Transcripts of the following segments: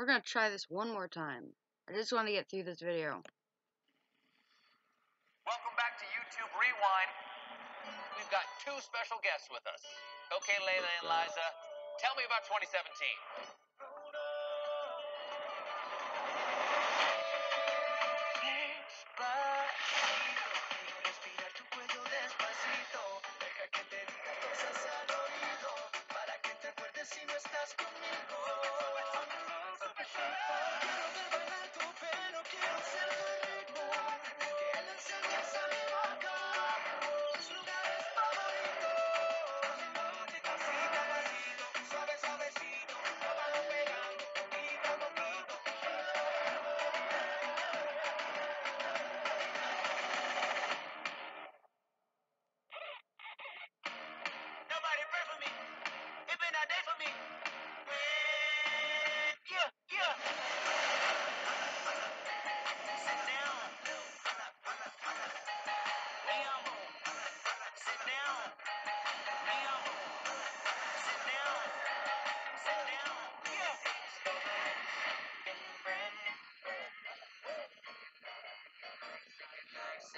We're gonna try this one more time. I just want to get through this video. Welcome back to YouTube Rewind. We've got two special guests with us. Okay, Layla and Liza, tell me about 2017.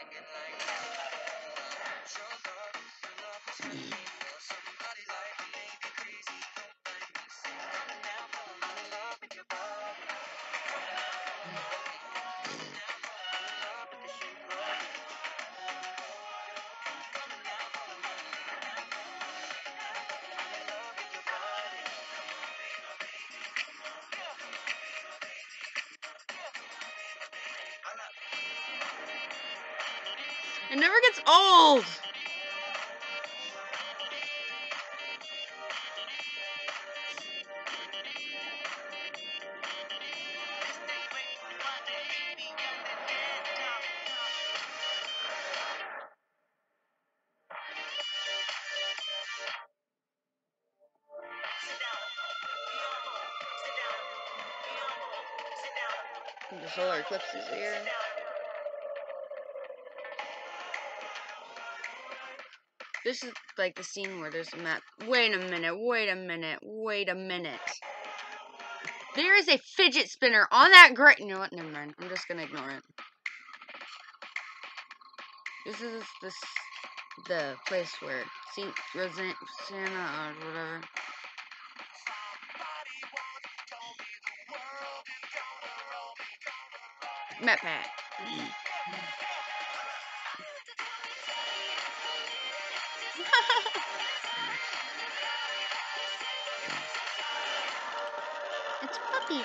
Sing it like love, your It never gets old. The solar eclipse is here. This is like the scene where there's a map. Wait a minute, wait a minute, wait a minute. There is a fidget spinner on that great. You know what? Never mind. I'm just gonna ignore it. This is this the place where Saint Resident Santa or whatever. Met Pat. it's puppies.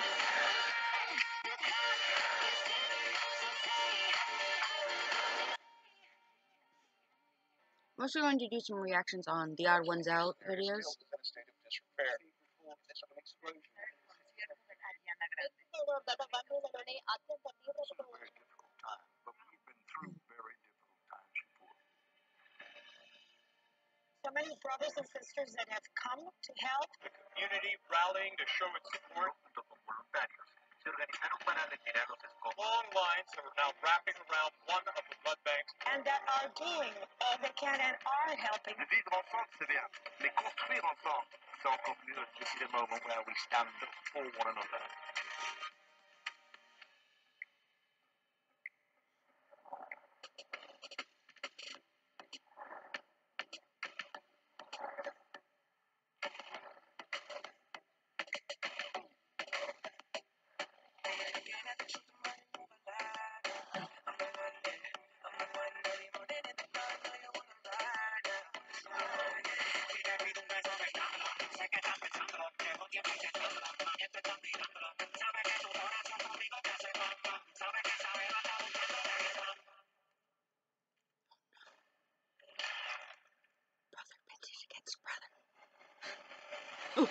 I'm also going to do some reactions on the Odd Ones Out videos. So many brothers and sisters that have come to help. The community rallying to show its support. Long lines that are now wrapping around one of the blood banks. and that are doing all they can and are helping. Vivre ensemble, c'est bien. Mais construire ensemble, c'est encore mieux. This is moment where we stand for one another.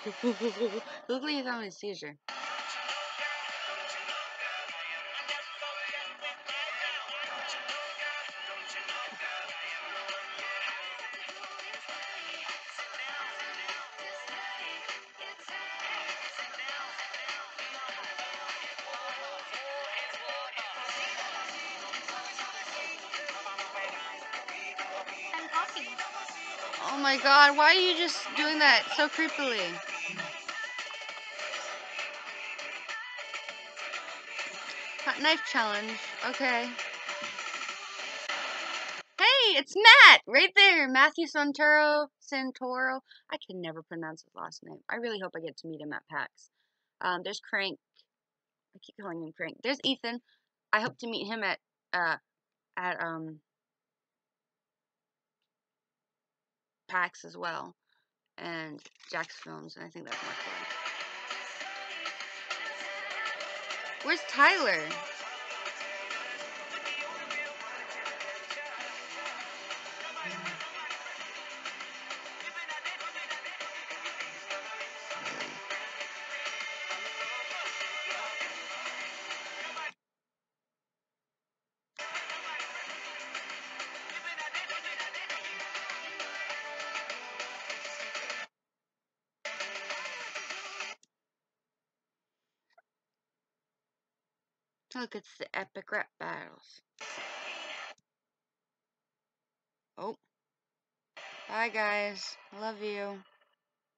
Look like he's having a seizure. Oh my god, why are you just doing that so creepily? Knife challenge. Okay. Hey, it's Matt right there. Matthew Santoro. Santoro. I can never pronounce his last name. I really hope I get to meet him at PAX. Um, there's Crank. I keep calling him Crank. There's Ethan. I hope to meet him at uh at um PAX as well, and Jack's Films, and I think that's my plan. Where's Tyler? Look, it's the epic rap battles. Oh. Bye, guys. Love you.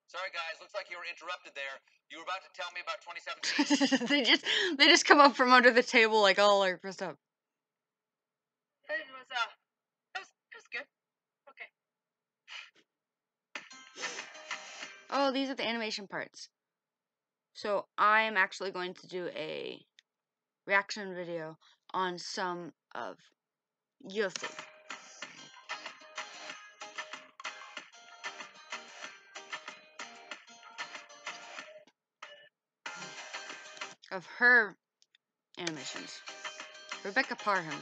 Sorry, guys. Looks like you were interrupted there. You were about to tell me about 2017. they just they just come up from under the table like all like pressed up. It was uh, it was it was good. Okay. Oh, these are the animation parts. So I'm actually going to do a reaction video on some of see. Of her animations. Rebecca Parham.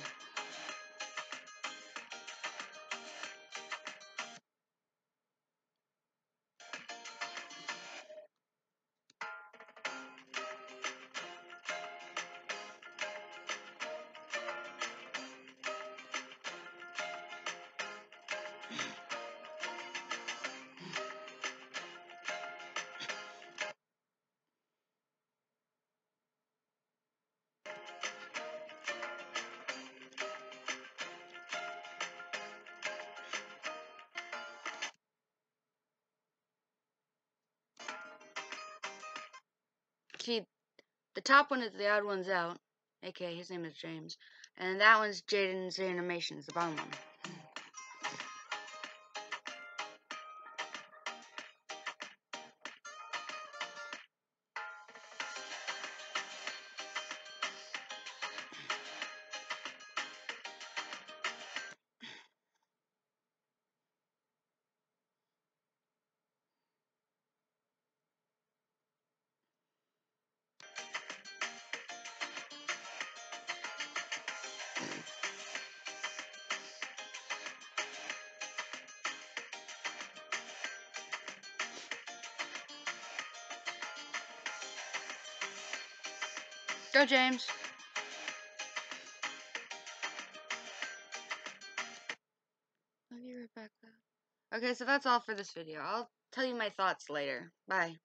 See, the top one is the odd one's out, aka his name is James, and that one's Jaiden's animations, the bottom one. Go, James. Love you, Rebecca. Okay, so that's all for this video. I'll tell you my thoughts later. Bye.